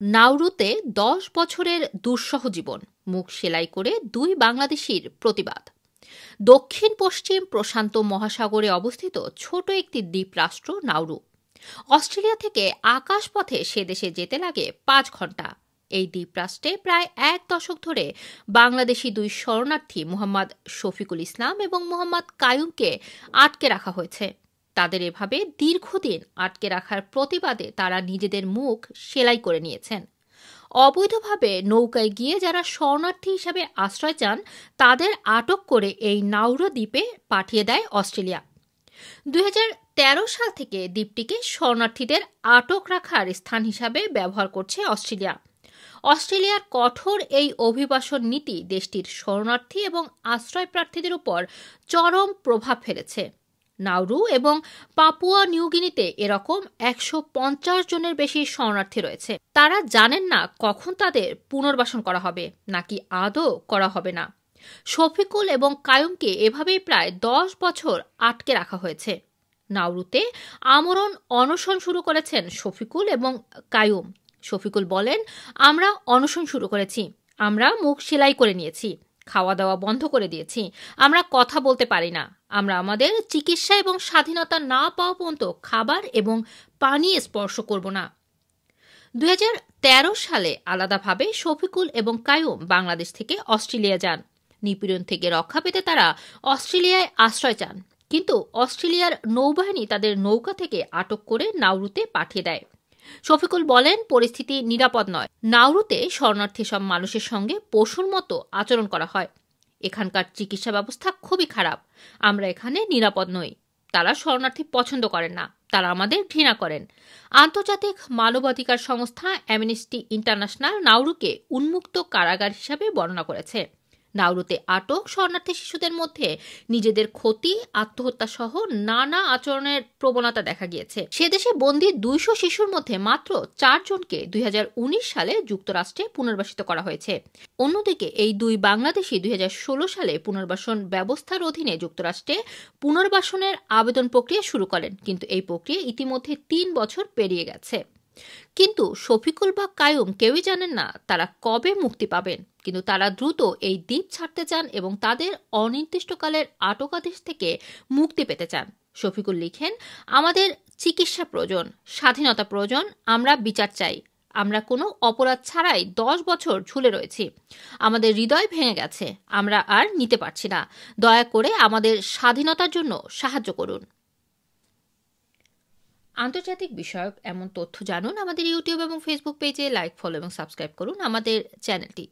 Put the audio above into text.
নাউরুতে দশ বছরের দুঃসহ জীবন, মুখ সেলাই করে দুই বাংলাদেশির প্রতিবাদ। দক্ষিণ পশ্চিম প্রশান্ত মহাসাগরে অবস্থিত ছোট একটি দ্বীপ রাষ্ট্র নাউরু অস্ট্রেলিয়া থেকে আকাশপথে সে দেশে যেতে লাগে পাঁচ ঘণ্টা। এই দ্বীপরাষ্ট্রে প্রায় এক দশক ধরে বাংলাদেশি দুই শরণার্থী মোহাম্মদ শফিকুল ইসলাম এবং মোহাম্মদ কায়ুমকে আটকে রাখা হয়েছে। তাদের এভাবে দীর্ঘদিন আটকে রাখার প্রতিবাদে তারা নিজেদের মুখ সেলাই করে নিয়েছেন। অবৈধভাবে নৌকায় গিয়ে যারা শরণার্থী হিসাবে আশ্রয় চান, তাদের আটক করে এই নাউরা দ্বীপে পাঠিয়ে দেয় অস্ট্রেলিয়া। দু হাজার তেরো সাল থেকে দ্বীপটিকে শরণার্থীদের আটক রাখার স্থান হিসাবে ব্যবহার করছে অস্ট্রেলিয়া। অস্ট্রেলিয়ার কঠোর এই অভিবাসন নীতি দেশটির শরণার্থী এবং আশ্রয় প্রার্থীদের উপর চরম প্রভাব ফেলেছে। নাউরু এবং পাপুয়া নিউগিনিতে এরকম একশো পঞ্চাশ জনের বেশি শরণার্থী রয়েছে। তারা জানেন না কখন তাদের পুনর্বাসন করা হবে, নাকি আদৌ করা হবে না। শফিকুল এবং কায়ুমকে এভাবেই প্রায় দশ বছর আটকে রাখা হয়েছে। নাউরুতে আমরণ অনশন শুরু করেছেন শফিকুল এবং কায়ুম। শফিকুল বলেন, আমরা অনশন শুরু করেছি। আমরা মুখ সেলাই করে নিয়েছি। খাওয়া দাওয়া বন্ধ করে দিয়েছি। আমরা কথা বলতে পারি না। আমরা আমাদের চিকিৎসা এবং স্বাধীনতা না পাওয়া পর্যন্ত খাবার এবং পানি স্পর্শ করব না। দু হাজার তেরো সালে আলাদাভাবে শফিকুল এবং কায়ুম বাংলাদেশ থেকে অস্ট্রেলিয়া যান। নিপীড়ন থেকে রক্ষা পেতে তারা অস্ট্রেলিয়ায় আশ্রয় চান। কিন্তু অস্ট্রেলিয়ার নৌবাহিনী তাদের নৌকা থেকে আটক করে নাউরুতে পাঠিয়ে দেয়। শফিকুল বলেন, পরিস্থিতি নিরাপদ নয়। নাউরুতে শরণার্থী সব মানুষের সঙ্গে পশুর মতো আচরণ করা হয়। এখানকার চিকিৎসা ব্যবস্থা খুবই খারাপ। আমরা এখানে নিরাপদ নই। তারা শরণার্থী পছন্দ করেন না। তারা আমাদের ঘৃণা করেন। আন্তর্জাতিক মানবাধিকার সংস্থা অ্যামনিস্টি ইন্টারন্যাশনাল নাউরুকে উন্মুক্ত কারাগার হিসাবে বর্ণনা করেছে। নাউরুতে আটক শরণার্থী শিশুদের মধ্যে নিজেদের ক্ষতি, আত্মহত্যা সহ নানা আচরণের প্রবণতা দেখা গিয়েছে। সে দেশে বন্দী দুইশো শিশুর মধ্যে মাত্র চারজনকে দুই সালে যুক্তরাষ্ট্রে পুনর্বাসিত করা হয়েছে। অন্যদিকে এই দুই বাংলাদেশি দুই হাজার ষোলো সালে পুনর্বাসন ব্যবস্থার অধীনে যুক্তরাষ্ট্রে পুনর্বাসনের আবেদন প্রক্রিয়া শুরু করেন। কিন্তু এই প্রক্রিয়া ইতিমধ্যে তিন বছর পেরিয়ে গেছে। কিন্তু শফিকুল বা কায়ুম কেউই জানেন না তারা কবে মুক্তি পাবেন। কিন্তু তারা দ্রুত এই দ্বীপ ছাড়তে চান এবং তাদের অনির্দিষ্টকালের আটকাদেশ থেকে মুক্তি পেতে চান। শফিকুল লিখেন, আমাদের চিকিৎসা প্রয়োজন, স্বাধীনতা প্রয়োজন, আমরা বিচার চাই। আমরা কোনো অপরাধ ছাড়াই দশ বছর ঝুলে রয়েছি। আমাদের হৃদয় ভেঙে গেছে, আমরা আর নিতে পারছি না। দয়া করে আমাদের স্বাধীনতার জন্য সাহায্য করুন। আন্তর্জাতিক বিষয়ক এমন তথ্য জানুন আমাদের ইউটিউব এবং ফেসবুক পেজে লাইক ফলো এবং সাবস্ক্রাইব করুন আমাদের চ্যানেলটি